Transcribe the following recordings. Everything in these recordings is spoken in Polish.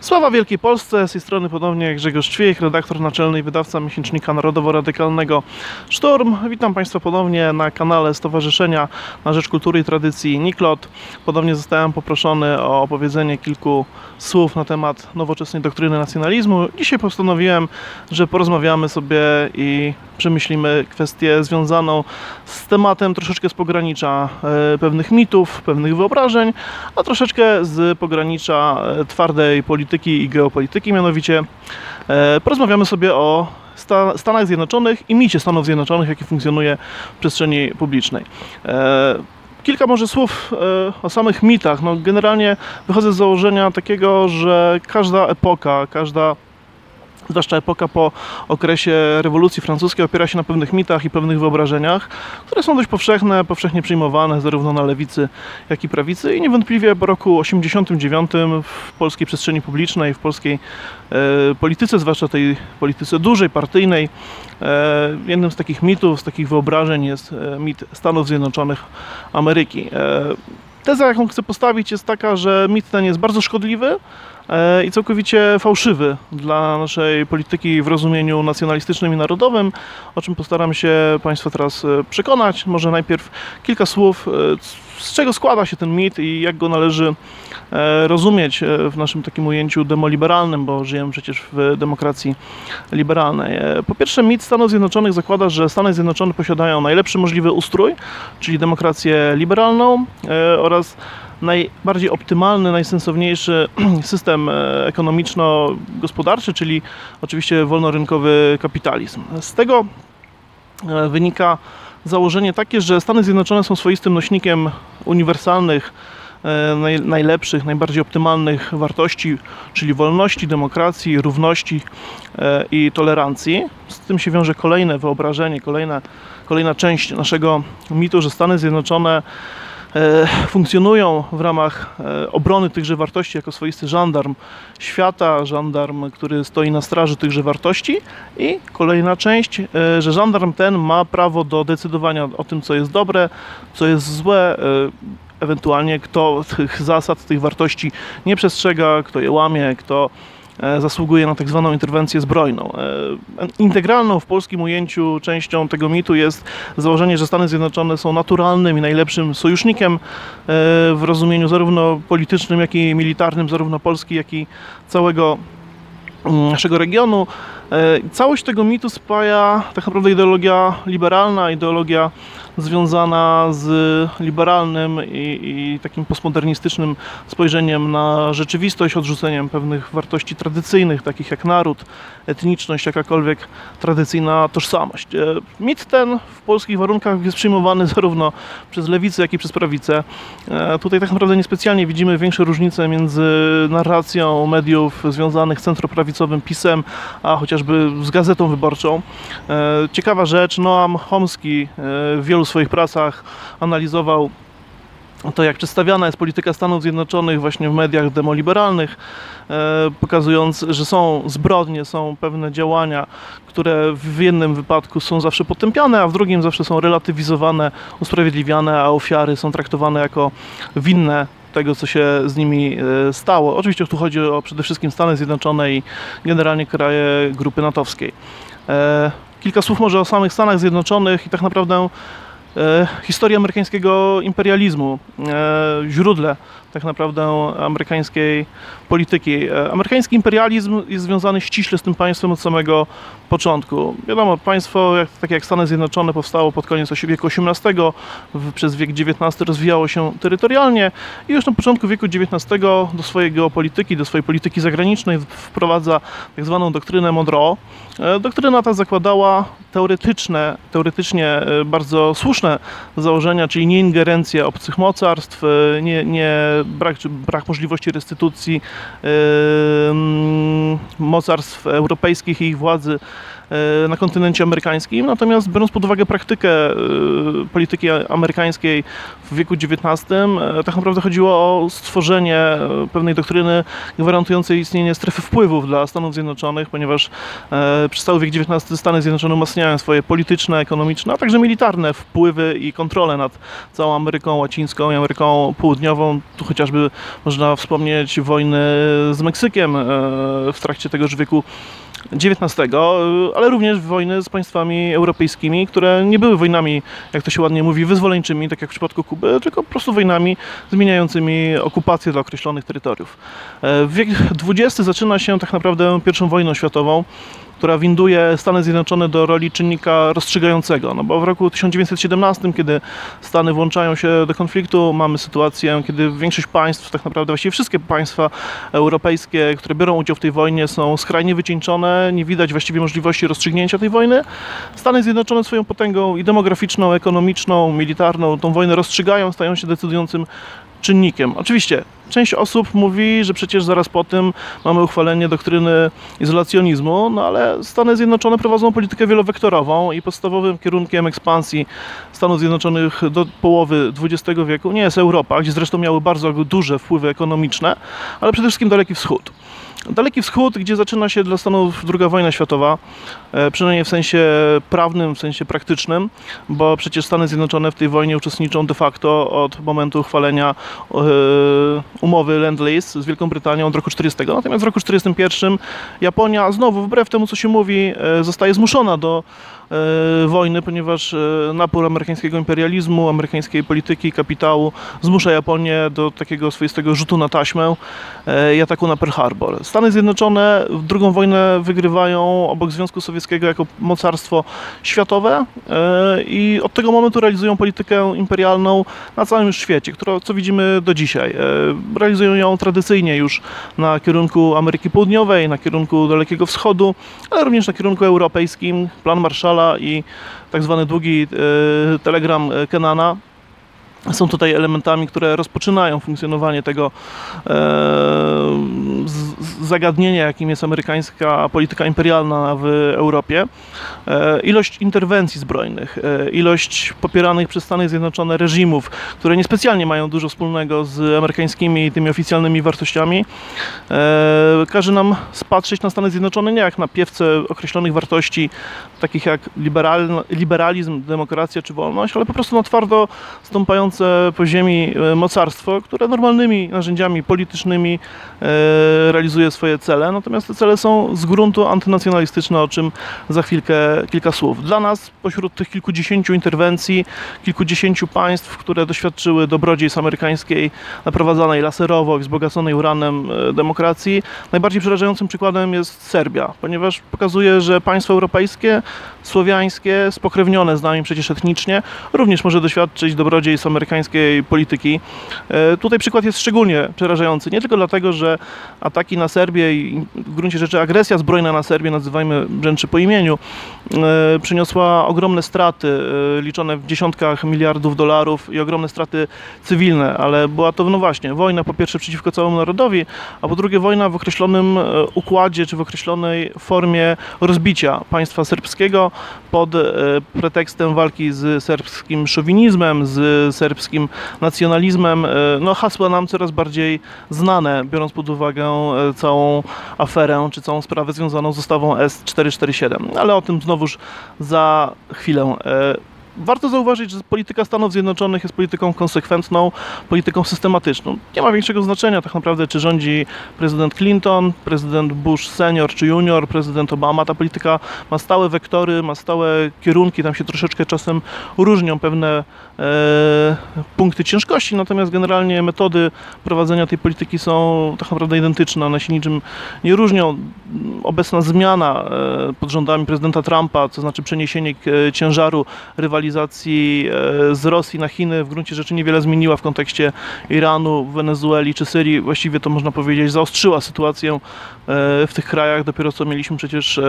Sława Wielkiej Polsce, z tej strony ponownie Grzegorz Ćwiek, redaktor naczelny i wydawca miesięcznika narodowo-radykalnego Szturm. Witam Państwa ponownie na kanale Stowarzyszenia na Rzecz Kultury i Tradycji Niklot. Podobnie zostałem poproszony o opowiedzenie kilku słów na temat nowoczesnej doktryny nacjonalizmu. Dzisiaj postanowiłem, że porozmawiamy sobie i przemyślimy kwestię związaną z tematem troszeczkę z pogranicza e, pewnych mitów, pewnych wyobrażeń, a troszeczkę z pogranicza e, twardej polityki i geopolityki. Mianowicie e, porozmawiamy sobie o Sta- Stanach Zjednoczonych i micie Stanów Zjednoczonych, jaki funkcjonuje w przestrzeni publicznej. E, Kilka może słów e, o samych mitach. No, generalnie wychodzę z założenia takiego, że każda epoka, każda zwłaszcza epoka po okresie rewolucji francuskiej opiera się na pewnych mitach i pewnych wyobrażeniach, które są dość powszechne, powszechnie przyjmowane zarówno na lewicy, jak i prawicy i niewątpliwie po roku 89 w polskiej przestrzeni publicznej, w polskiej e, polityce, zwłaszcza tej polityce dużej, partyjnej, e, jednym z takich mitów, z takich wyobrażeń jest e, mit Stanów Zjednoczonych Ameryki. E, Teza, jaką chcę postawić, jest taka, że mit ten jest bardzo szkodliwy i całkowicie fałszywy dla naszej polityki w rozumieniu nacjonalistycznym i narodowym, o czym postaram się Państwa teraz e, przekonać. Może najpierw kilka słów, e, z czego składa się ten mit i jak go należy e, rozumieć e, w naszym takim ujęciu demoliberalnym, bo żyjemy przecież w demokracji liberalnej. E, Po pierwsze, mit Stanów Zjednoczonych zakłada, że Stany Zjednoczone posiadają najlepszy możliwy ustrój, czyli demokrację liberalną e, oraz najbardziej optymalny, najsensowniejszy system e, ekonomiczno-gospodarczy, czyli oczywiście wolnorynkowy kapitalizm. Z tego e, wynika założenie takie, że Stany Zjednoczone są swoistym nośnikiem uniwersalnych, e, naj, najlepszych, najbardziej optymalnych wartości, czyli wolności, demokracji, równości i tolerancji. Z tym się wiąże kolejne wyobrażenie, kolejna, kolejna część naszego mitu, że Stany Zjednoczone funkcjonują w ramach e, obrony tychże wartości jako swoisty żandarm świata, żandarm, który stoi na straży tychże wartości. I kolejna część, e, że żandarm ten ma prawo do decydowania o tym, co jest dobre, co jest złe, e, ewentualnie kto tych zasad, tych wartości nie przestrzega, kto je łamie, kto e, zasługuje na tak zwaną interwencję zbrojną. E, Integralną w polskim ujęciu częścią tego mitu jest założenie, że Stany Zjednoczone są naturalnym i najlepszym sojusznikiem e, w rozumieniu zarówno politycznym, jak i militarnym, zarówno Polski, jak i całego mm, naszego regionu. E, Całość tego mitu spaja tak naprawdę ideologia liberalna, ideologia związana z liberalnym i, i takim postmodernistycznym spojrzeniem na rzeczywistość, odrzuceniem pewnych wartości tradycyjnych, takich jak naród, etniczność, jakakolwiek tradycyjna tożsamość. E, Mit ten w polskich warunkach jest przyjmowany zarówno przez lewicę, jak i przez prawicę. E, Tutaj tak naprawdę niespecjalnie widzimy większe różnice między narracją mediów związanych z centroprawicowym PiSem, a chociażby z Gazetą Wyborczą. E, Ciekawa rzecz, Noam Chomsky e, w wielu swoich pracach analizował to, jak przedstawiana jest polityka Stanów Zjednoczonych właśnie w mediach demoliberalnych, e, pokazując, że są zbrodnie, są pewne działania, które w jednym wypadku są zawsze potępiane, a w drugim zawsze są relatywizowane, usprawiedliwiane, a ofiary są traktowane jako winne tego, co się z nimi e, stało. Oczywiście tu chodzi o przede wszystkim Stany Zjednoczone i generalnie kraje grupy natowskiej. E, Kilka słów może o samych Stanach Zjednoczonych i tak naprawdę historii amerykańskiego imperializmu, e, źródle tak naprawdę amerykańskiej polityki. E, Amerykański imperializm jest związany ściśle z tym państwem od samego początku. Wiadomo, państwo jak, takie jak Stany Zjednoczone powstało pod koniec wieku XVIII, w, przez wiek XIX rozwijało się terytorialnie i już na początku wieku XIX do swojej geopolityki, do swojej polityki zagranicznej wprowadza tak zwaną doktrynę Monroe. E, Doktryna ta zakładała teoretyczne, teoretycznie e, bardzo słuszne założenia, czyli nieingerencję obcych mocarstw, nie, nie brak, brak możliwości restytucji mocarstw europejskich i ich władzy na kontynencie amerykańskim. Natomiast biorąc pod uwagę praktykę e, polityki amerykańskiej w wieku XIX, tak naprawdę chodziło o stworzenie pewnej doktryny gwarantującej istnienie strefy wpływów dla Stanów Zjednoczonych, ponieważ przez cały wiek XIX Stany Zjednoczone umacniają swoje polityczne, ekonomiczne, a także militarne wpływy i kontrolę nad całą Ameryką Łacińską i Ameryką Południową. Tu chociażby można wspomnieć wojny z Meksykiem w trakcie tegoż wieku XIX, ale również wojny z państwami europejskimi, które nie były wojnami, jak to się ładnie mówi, wyzwoleńczymi, tak jak w przypadku Kuby, tylko po prostu wojnami zmieniającymi okupację dla określonych terytoriów. E, wiek XX zaczyna się tak naprawdę I wojną światową, która winduje Stany Zjednoczone do roli czynnika rozstrzygającego. No bo w roku 1917, kiedy Stany włączają się do konfliktu, mamy sytuację, kiedy większość państw, tak naprawdę właściwie wszystkie państwa europejskie, które biorą udział w tej wojnie, są skrajnie wycieńczone, nie widać właściwie możliwości rozstrzygnięcia tej wojny. Stany Zjednoczone swoją potęgą i demograficzną, ekonomiczną, militarną tą wojnę rozstrzygają, stają się decydującym czynnikiem. Oczywiście część osób mówi, że przecież zaraz po tym mamy uchwalenie doktryny izolacjonizmu, no ale Stany Zjednoczone prowadzą politykę wielowektorową i podstawowym kierunkiem ekspansji Stanów Zjednoczonych do połowy XX wieku nie jest Europa, gdzie zresztą miały bardzo duże wpływy ekonomiczne, ale przede wszystkim Daleki Wschód. Daleki Wschód, gdzie zaczyna się dla Stanów II wojna światowa, e, przynajmniej w sensie prawnym, w sensie praktycznym, bo przecież Stany Zjednoczone w tej wojnie uczestniczą de facto od momentu uchwalenia e, umowy Lend-Lease z Wielką Brytanią od roku 40. Natomiast w roku 41 Japonia znowu, wbrew temu co się mówi, e, zostaje zmuszona do wojny, ponieważ e, napór amerykańskiego imperializmu, amerykańskiej polityki, kapitału zmusza Japonię do takiego swoistego rzutu na taśmę e, i ataku na Pearl Harbor. Stany Zjednoczone drugą wojnę wygrywają obok Związku Sowieckiego jako mocarstwo światowe i od tego momentu realizują politykę imperialną na całym świecie, którą, co widzimy do dzisiaj. Realizują ją tradycyjnie już na kierunku Ameryki Południowej, na kierunku Dalekiego Wschodu, ale również na kierunku europejskim. Plan Marszala i tak zwany długi e, telegram Kenana są tutaj elementami, które rozpoczynają funkcjonowanie tego e, zagadnienia, jakim jest amerykańska polityka imperialna w Europie. E, ilość interwencji zbrojnych, e, ilość popieranych przez Stany Zjednoczone reżimów, które niespecjalnie mają dużo wspólnego z amerykańskimi tymi oficjalnymi wartościami, e, każe nam spatrzeć na Stany Zjednoczone nie jak na piewce określonych wartości, takich jak liberalizm, demokracja czy wolność, ale po prostu na twardo stąpające po ziemi e, mocarstwo, które normalnymi narzędziami politycznymi e, realizuje swoje cele, natomiast te cele są z gruntu antynacjonalistyczne, o czym za chwilkę kilka słów. Dla nas pośród tych kilkudziesięciu interwencji, kilkudziesięciu państw, które doświadczyły dobrodziejstw amerykańskiej, naprowadzanej laserowo i wzbogaconej uranem e, demokracji, najbardziej przerażającym przykładem jest Serbia, ponieważ pokazuje, że państwo europejskie, słowiańskie, spokrewnione z nami przecież etnicznie, również może doświadczyć dobrodziejstw amerykańskiej polityki. E, tutaj przykład jest szczególnie przerażający, nie tylko dlatego, że ataki na Serbię i w gruncie rzeczy agresja zbrojna na Serbię, nazywajmy rzeczy po imieniu, e, przyniosła ogromne straty e, liczone w dziesiątkach miliardów dolarów i ogromne straty cywilne, ale była to no właśnie wojna po pierwsze przeciwko całemu narodowi, a po drugie wojna w określonym układzie czy w określonej formie rozbicia państwa serbskiego pod pretekstem walki z serbskim szowinizmem, z serbskim nacjonalizmem. No hasła nam coraz bardziej znane, biorąc pod uwagę e, całą aferę, czy całą sprawę związaną z ustawą S447. Ale o tym znowuż za chwilę. Warto zauważyć, że polityka Stanów Zjednoczonych jest polityką konsekwentną, polityką systematyczną. Nie ma większego znaczenia tak naprawdę, czy rządzi prezydent Clinton, prezydent Bush senior czy junior, prezydent Obama. Ta polityka ma stałe wektory, ma stałe kierunki, tam się troszeczkę czasem różnią pewne e, punkty ciężkości, natomiast generalnie metody prowadzenia tej polityki są tak naprawdę identyczne, one się niczym nie różnią. Obecna zmiana e, pod rządami prezydenta Trumpa, to znaczy przeniesienie e, ciężaru rywalizacji rywalizacji e, z Rosji na Chiny w gruncie rzeczy niewiele zmieniła w kontekście Iranu, Wenezueli czy Syrii. Właściwie to można powiedzieć zaostrzyła sytuację e, w tych krajach. Dopiero co mieliśmy przecież e,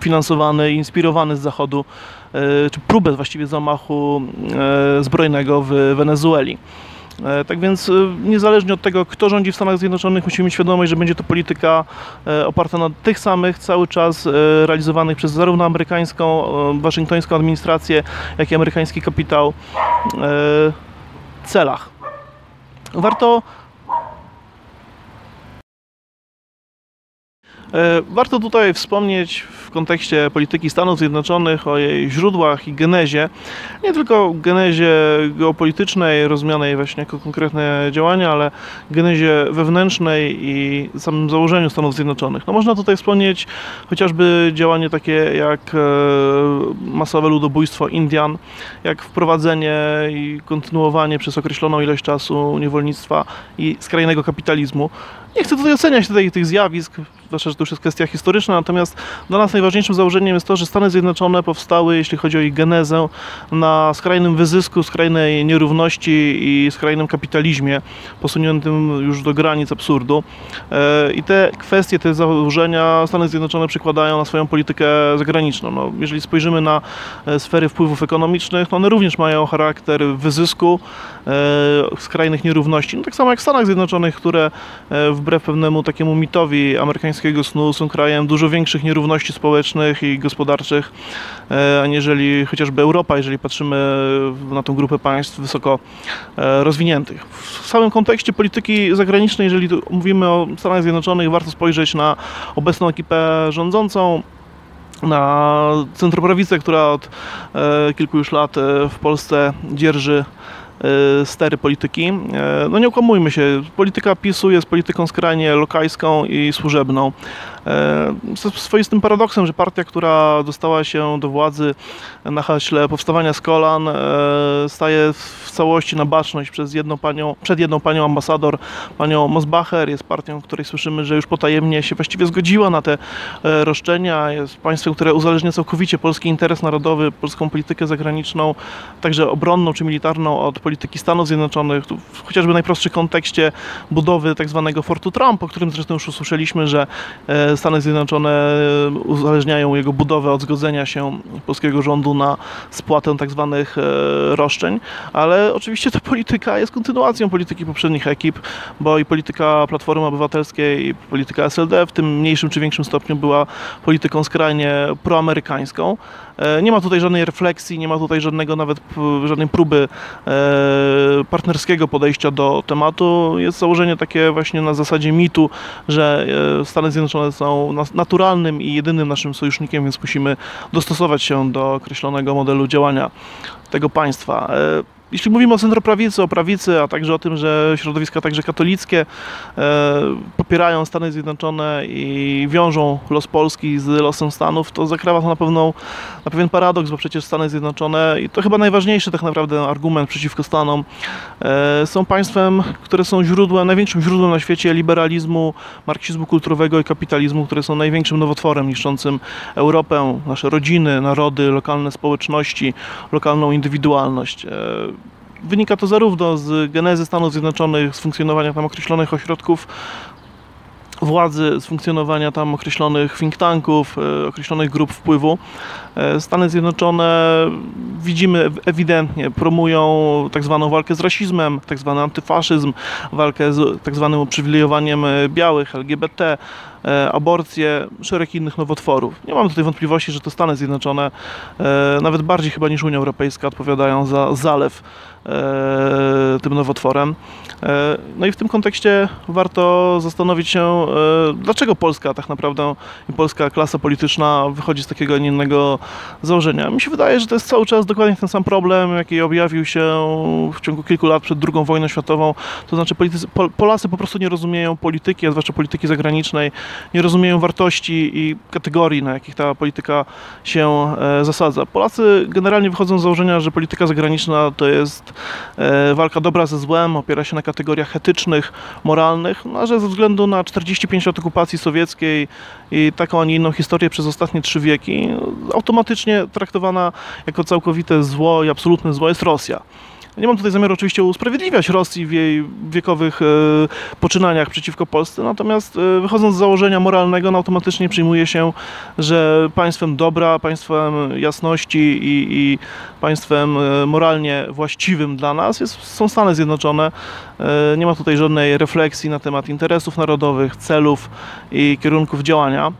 finansowany i inspirowany z Zachodu, czy próbę właściwie zamachu zbrojnego w Wenezueli. E, tak więc e, niezależnie od tego, kto rządzi w Stanach Zjednoczonych, musimy mieć świadomość, że będzie to polityka e, oparta na tych samych cały czas realizowanych przez zarówno amerykańską, waszyngtońską administrację, jak i amerykański kapitał celach. Warto warto tutaj wspomnieć w kontekście polityki Stanów Zjednoczonych o jej źródłach i genezie, nie tylko genezie geopolitycznej, rozumianej właśnie jako konkretne działania, ale genezie wewnętrznej i samym założeniu Stanów Zjednoczonych. No można tutaj wspomnieć chociażby działanie takie jak e, masowe ludobójstwo Indian, jak wprowadzenie i kontynuowanie przez określoną ilość czasu niewolnictwa i skrajnego kapitalizmu. Nie chcę tutaj oceniać tutaj tych zjawisk, zwłaszcza, że to już jest kwestia historyczna, natomiast dla nas najważniejszym założeniem jest to, że Stany Zjednoczone powstały, jeśli chodzi o ich genezę, na skrajnym wyzysku, skrajnej nierówności i skrajnym kapitalizmie, posuniętym już do granic absurdu. E, I te kwestie, te założenia Stany Zjednoczone przykładają na swoją politykę zagraniczną. No, jeżeli spojrzymy na e, sfery wpływów ekonomicznych, no one również mają charakter wyzysku, e, skrajnych nierówności. No, tak samo jak w Stanach Zjednoczonych, które wbrew pewnemu takiemu mitowi amerykańskiego snu są krajem dużo większych nierówności społecznych i gospodarczych, e, aniżeli chociażby Europa, jeżeli patrzymy na tą grupę państw wysoko e, rozwiniętych. W samym kontekście polityki zagranicznej, jeżeli mówimy o Stanach Zjednoczonych, warto spojrzeć na obecną ekipę rządzącą, na centroprawicę, która od e, kilku już lat w Polsce dzierży stery polityki. Y, no nie okłamujmy się, polityka PiSu jest polityką skrajnie lokajską i służebną. E, swoistym paradoksem, że partia, która dostała się do władzy na haśle powstawania z kolan, staje w całości na baczność przez jedną panią, przed jedną panią ambasador, panią Mosbacher. Jest partią, której słyszymy, że już potajemnie się właściwie zgodziła na te roszczenia. Jest państwem, które uzależnia całkowicie polski interes narodowy, polską politykę zagraniczną, także obronną czy militarną od polityki Stanów Zjednoczonych. W chociażby najprostszym kontekście budowy tak zwanego Fortu Trump, o którym zresztą już usłyszeliśmy, że Stany Zjednoczone uzależniają jego budowę od zgodzenia się polskiego rządu na spłatę tak zwanych e, roszczeń, ale oczywiście ta polityka jest kontynuacją polityki poprzednich ekip, bo i polityka Platformy Obywatelskiej, i polityka SLD w tym mniejszym czy większym stopniu była polityką skrajnie proamerykańską. E, nie ma tutaj żadnej refleksji, nie ma tutaj żadnego nawet żadnej próby e, partnerskiego podejścia do tematu. Jest założenie takie właśnie na zasadzie mitu, że Stany Zjednoczone są naturalnym i jedynym naszym sojusznikiem, więc musimy dostosować się do określonego modelu działania tego państwa. E, jeśli mówimy o centroprawicy, o prawicy, a także o tym, że środowiska także katolickie e, popierają Stany Zjednoczone i wiążą los Polski z losem Stanów, to zakrawa to na, pewną, na pewien paradoks, bo przecież Stany Zjednoczone, i to chyba najważniejszy tak naprawdę argument przeciwko Stanom, e, są państwem, które są źródłem, największym źródłem na świecie liberalizmu, marksizmu kulturowego i kapitalizmu, które są największym nowotworem niszczącym Europę, nasze rodziny, narody, lokalne społeczności, lokalną indywidualność. Wynika to zarówno z genezy Stanów Zjednoczonych, z funkcjonowania tam określonych ośrodków władzy, z funkcjonowania tam określonych think tanków, e, określonych grup wpływu. E, Stany Zjednoczone widzimy ewidentnie promują tak zwaną walkę z rasizmem, tak zwany antyfaszyzm, walkę z tak zwanym uprzywilejowaniem e, białych, LGBT, aborcję, szereg innych nowotworów. Nie mam tutaj wątpliwości, że to Stany Zjednoczone, nawet bardziej chyba niż Unia Europejska, odpowiadają za zalew tym nowotworem. No i w tym kontekście warto zastanowić się, E, dlaczego Polska tak naprawdę i polska klasa polityczna wychodzi z takiego, nie innego założenia. Mi się wydaje, że to jest cały czas dokładnie ten sam problem, jaki objawił się w ciągu kilku lat przed II wojną światową. To znaczy politycy, Polacy po prostu nie rozumieją polityki, a zwłaszcza polityki zagranicznej, nie rozumieją wartości i kategorii, na jakich ta polityka się e, zasadza. Polacy generalnie wychodzą z założenia, że polityka zagraniczna to jest e, walka dobra ze złem, opiera się na kategoriach etycznych, moralnych, no, że ze względu na 40 35 lat okupacji sowieckiej i taką, a nie inną historię przez ostatnie trzy wieki, automatycznie traktowana jako całkowite zło i absolutne zło jest Rosja. Nie mam tutaj zamiaru oczywiście usprawiedliwiać Rosji w jej wiekowych e, poczynaniach przeciwko Polsce, natomiast e, wychodząc z założenia moralnego, no automatycznie przyjmuje się, że państwem dobra, państwem jasności i, i państwem e, moralnie właściwym dla nas jest, są Stany Zjednoczone. Nie ma tutaj żadnej refleksji na temat interesów narodowych, celów i kierunków działania.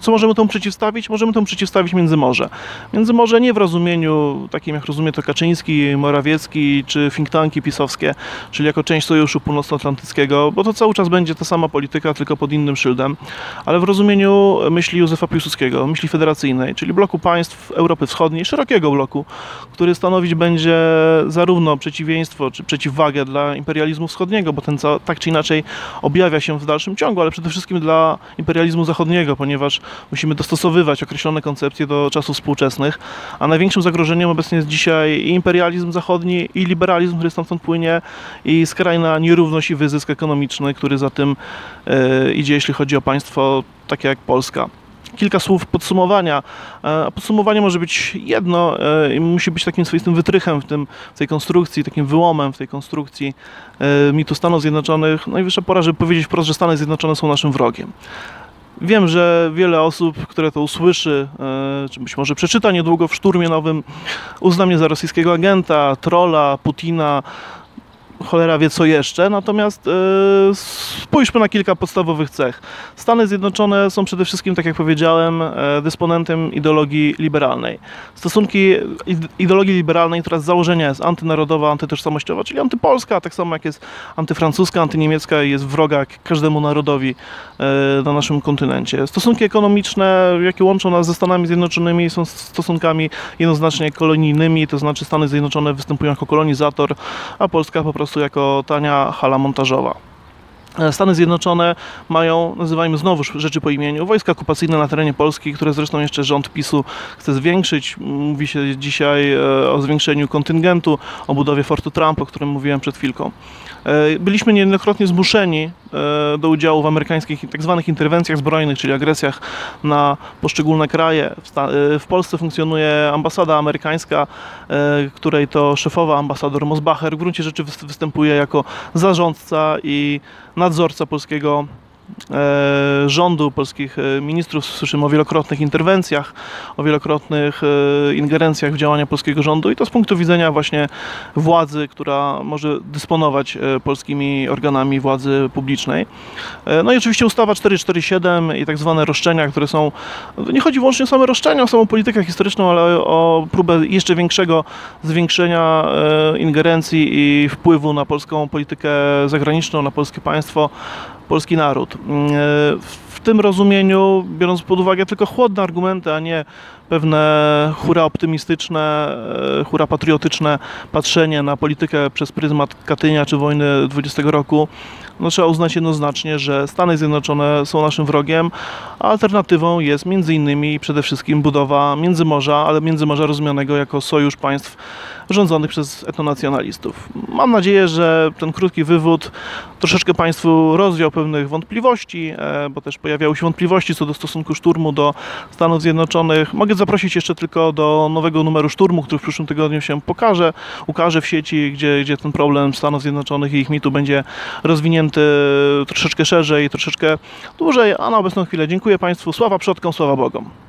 Co możemy temu przeciwstawić? Możemy temu przeciwstawić Międzymorze. Międzymorze nie w rozumieniu takim, jak rozumie to Kaczyński, Morawiecki czy think tanki pisowskie, czyli jako część Sojuszu Północnoatlantyckiego, bo to cały czas będzie ta sama polityka, tylko pod innym szyldem, ale w rozumieniu myśli Józefa Piłsudskiego, myśli federacyjnej, czyli bloku państw Europy Wschodniej, szerokiego bloku, który stanowić będzie zarówno przeciwieństwo czy przeciwwagę dla imperializmu wschodniego, bo ten tak czy inaczej objawia się w dalszym ciągu, ale przede wszystkim dla imperializmu zachodniego, ponieważ musimy dostosowywać określone koncepcje do czasów współczesnych, a największym zagrożeniem obecnie jest dzisiaj i imperializm zachodni, i liberalizm, który stamtąd płynie, i skrajna nierówność i wyzysk ekonomiczny, który za tym e, idzie, jeśli chodzi o państwo takie jak Polska. Kilka słów podsumowania. E, A podsumowanie może być jedno e, i musi być takim swoistym wytrychem w, tym, w tej konstrukcji, takim wyłomem w tej konstrukcji mitu Stanów Zjednoczonych. Najwyższa pora, żeby powiedzieć wprost, że Stany Zjednoczone są naszym wrogiem. Wiem, że wiele osób, które to usłyszy, e, czy być może przeczyta niedługo w szturmie nowym, uzna mnie za rosyjskiego agenta, trola, Putina, cholera wie co jeszcze. Natomiast e, spójrzmy na kilka podstawowych cech. Stany Zjednoczone są przede wszystkim, tak jak powiedziałem, e, dysponentem ideologii liberalnej. Stosunki id- ideologii liberalnej, która z założenia jest antynarodowa, antytożsamościowa, czyli antypolska, tak samo jak jest antyfrancuska, antyniemiecka i jest wroga każdemu narodowi e, na naszym kontynencie. Stosunki ekonomiczne, jakie łączą nas ze Stanami Zjednoczonymi, są stosunkami jednoznacznie kolonijnymi, to znaczy Stany Zjednoczone występują jako kolonizator, a Polska po prostu jako tania hala montażowa. E, Stany Zjednoczone mają, nazywajmy znowu rzeczy po imieniu, wojska okupacyjne na terenie Polski, które zresztą jeszcze rząd PiSu chce zwiększyć. Mówi się dzisiaj e, o zwiększeniu kontyngentu, o budowie Fortu Trump, o którym mówiłem przed chwilką. E, Byliśmy niejednokrotnie zmuszeni e, do udziału w amerykańskich tak zwanych interwencjach zbrojnych, czyli agresjach na poszczególne kraje. W, e, Polsce funkcjonuje ambasada amerykańska, której to szefowa ambasador Mosbacher w gruncie rzeczy wys- występuje jako zarządca i nadzorca polskiego rządu, polskich e, ministrów. Słyszymy o wielokrotnych interwencjach, o wielokrotnych e, ingerencjach w działania polskiego rządu i to z punktu widzenia właśnie władzy, która może dysponować e, polskimi organami władzy publicznej. E, No i oczywiście ustawa 447 i tak zwane roszczenia, które są, nie chodzi wyłącznie o same roszczenia, o samą politykę historyczną, ale o próbę jeszcze większego zwiększenia e, ingerencji i wpływu na polską politykę zagraniczną, na polskie państwo, polski naród. W tym rozumieniu, biorąc pod uwagę tylko chłodne argumenty, a nie pewne hura optymistyczne, e, hura patriotyczne patrzenie na politykę przez pryzmat Katynia czy wojny 20 roku, no trzeba uznać jednoznacznie, że Stany Zjednoczone są naszym wrogiem, a alternatywą jest między innymi przede wszystkim budowa Międzymorza, ale Międzymorza rozumianego jako sojusz państw rządzonych przez etnonacjonalistów. Mam nadzieję, że ten krótki wywód troszeczkę Państwu rozwiał pewnych wątpliwości, e, bo też pojawiały się wątpliwości co do stosunku szturmu do Stanów Zjednoczonych. Mogę zaprosić jeszcze tylko do nowego numeru szturmu, który w przyszłym tygodniu się pokaże, ukaże w sieci, gdzie, gdzie ten problem Stanów Zjednoczonych i ich mitu będzie rozwinięty troszeczkę szerzej, troszeczkę dłużej, a na obecną chwilę dziękuję Państwu. Sława przodkom, sława Bogom.